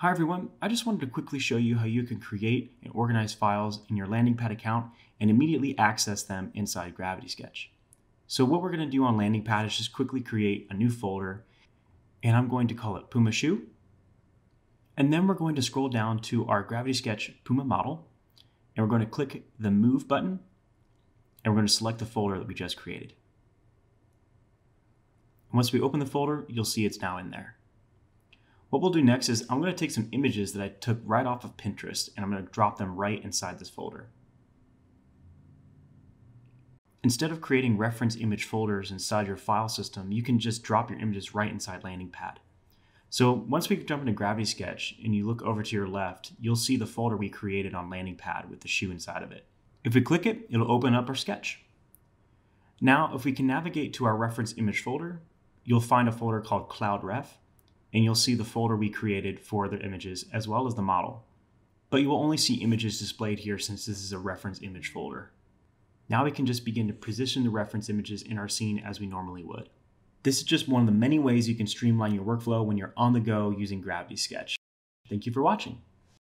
Hi everyone, I just wanted to quickly show you how you can create and organize files in your LandingPad account and immediately access them inside Gravity Sketch. So what we're going to do on LandingPad is just quickly create a new folder and I'm going to call it Puma Shoe. And then we're going to scroll down to our Gravity Sketch Puma model and we're going to click the Move button and we're going to select the folder that we just created. Once we open the folder, you'll see it's now in there. What we'll do next is I'm going to take some images that I took right off of Pinterest and I'm going to drop them right inside this folder. Instead of creating reference image folders inside your file system, you can just drop your images right inside LandingPad. So once we jump into Gravity Sketch and you look over to your left, you'll see the folder we created on LandingPad with the shoe inside of it. If we click it, it'll open up our sketch. Now, if we can navigate to our reference image folder, you'll find a folder called Cloud Ref, and you'll see the folder we created for the images as well as the model. But you will only see images displayed here since this is a reference image folder. Now we can just begin to position the reference images in our scene as we normally would. This is just one of the many ways you can streamline your workflow when you're on the go using Gravity Sketch. Thank you for watching.